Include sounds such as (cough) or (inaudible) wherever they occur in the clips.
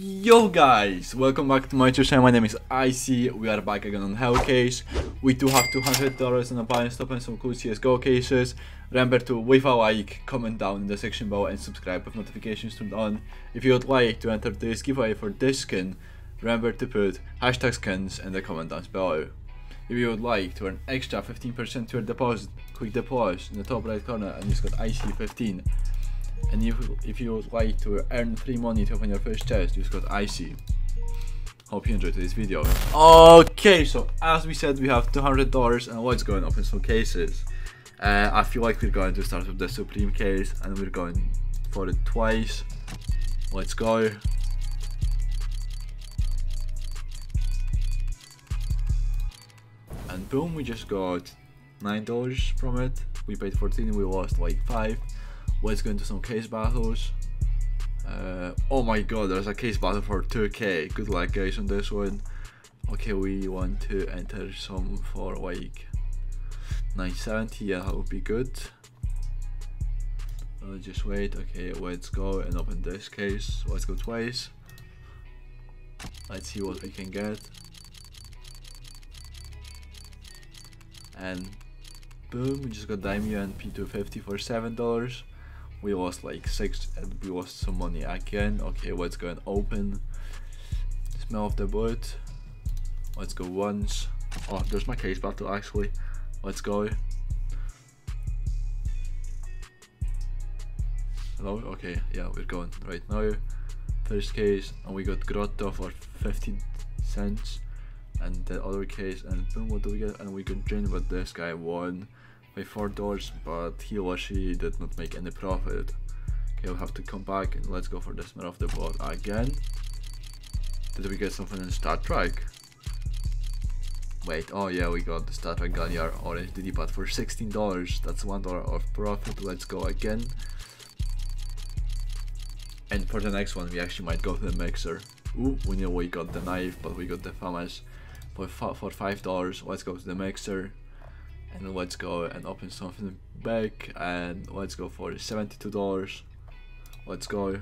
Yo guys, welcome back to my channel, my name is Icy, we are back again on Hellcase. We do have $200 in a balance top and some cool CSGO cases. Remember to leave a like, comment down in the section below and subscribe with notifications turned on. If you would like to enter this giveaway for this skin, remember to put hashtag skins in the comment down below. If you would like to earn extra 15% to your deposit, click the in the top right corner and use code ICY15 and if, if you would like to earn free money to open your first chest, use code ICY. Hope you enjoyed this video. Okay, so as we said, we have $200 and let's go and open some cases. Uh, I feel like we're going to start with the Supreme case and we're going for it twice. Let's go. And boom, we just got $9 from it. We paid 14, we lost like 5 let's go into some case battles. Uh, oh my god, there's a case battle for 2k. Good luck guys on this one. Okay, we want to enter some for like 970, yeah, that would be good. Uh, just wait, okay, let's go and open this case. Let's go twice. Let's see what we can get. And boom, we just got Daimyo and P250 for $7 we lost like six and we lost some money again. Okay let's go and open. Smell of the wood. Let's go once. Oh there's my case battle actually. Let's go. Hello? Okay yeah we're going right now. First case and we got grotto for 50 cents. And the other case and boom what do we get? And we got drain but this guy won by four doors, but he or she did not make any profit. Okay, we'll have to come back and let's go for the smell of the boat again. Did we get something in StatTrak? Wait, oh yeah, we got the StatTrak Galliard Orange DDPAT for $16. That's $1 of profit. Let's go again. And for the next one, we actually might go to the mixer. Ooh, we know we got the knife, but we got the FAMAS for, for $5. Let's go to the mixer and let's go and open something back and let's go for $72 let's go.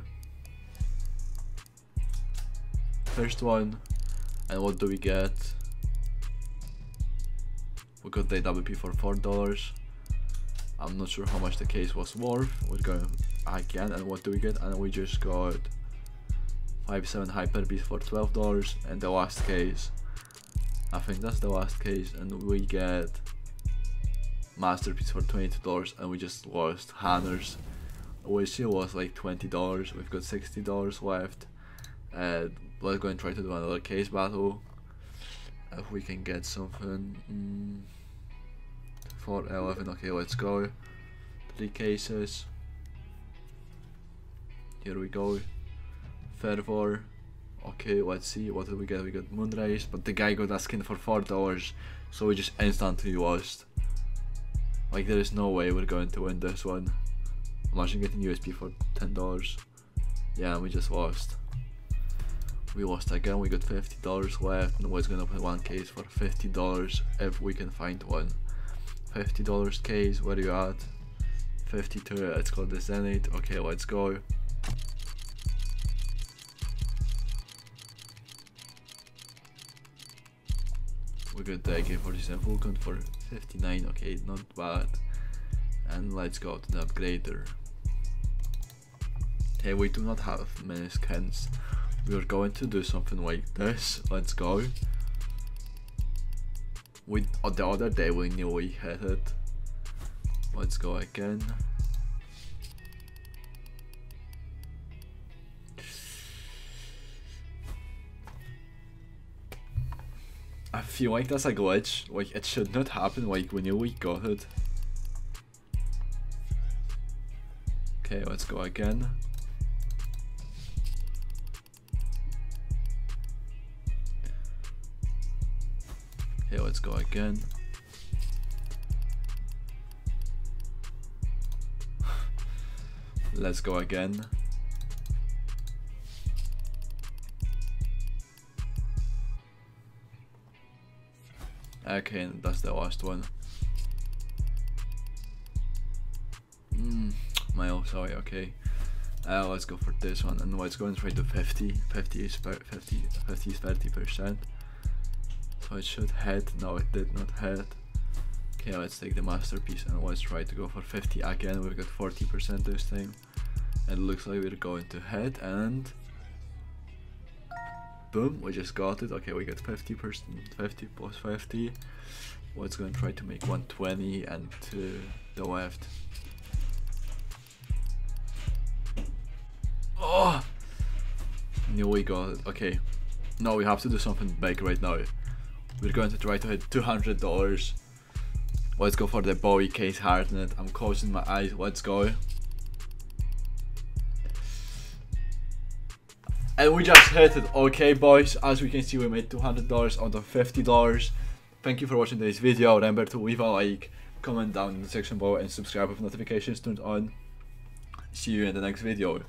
First one and what do we get? We got the WP for $4 I'm not sure how much the case was worth. We're going again and what do we get? And we just got 5.7 Hyper Beast for $12 and the last case. I think that's the last case and we get masterpiece for $22 and we just lost Hanners which it was like $20 we've got $60 left. And let's go and try to do another case battle. If we can get something. Mm, for 11 okay let's go. Three cases. Here we go. Fervor. Okay let's see. What did we get? We got moonrise but the guy got that skin for four dollars so we just instantly lost like there is no way we're going to win this one. Imagine getting USP for $10. Yeah, we just lost. We lost again, we got $50 left and we're gonna put one case for $50 if we can find one. $50 case, where you at? 52, it's called the Zenith. Okay, let's go. We got the AK-47 Vulcan for 59, okay, not bad. And let's go to the upgrader. Okay, we do not have many scans. We are going to do something like this. Let's go. We the other day we knew we had it. Let's go again. I feel like that's a glitch. Like, it should not happen, like, when you got it. Okay, let's go again. Okay, let's go again. (laughs) let's go again. Okay, that's the last one. Mm, Mail, sorry, okay. Uh, let's go for this one and let's go and try to 50. 50 is 50, 50 is 30 percent. So it should hit. No, it did not hit. Okay, let's take the masterpiece and let's try to go for 50 again. We've got 40% this time. It looks like we're going to hit and boom, we just got it. Okay, we got 50%, 50 plus 50. Let's go and try to make 120 and to the left. Oh! We got it. Okay. now we have to do something big right now. We're going to try to hit $200. Let's go for the Bowie Case Hardened. I'm closing my eyes. Let's go. And we just hit it. Okay, boys. As we can see, we made $200 out of $50. Thank you for watching this video. Remember to leave a like, comment down in the section below, and subscribe with notifications turned on. See you in the next video.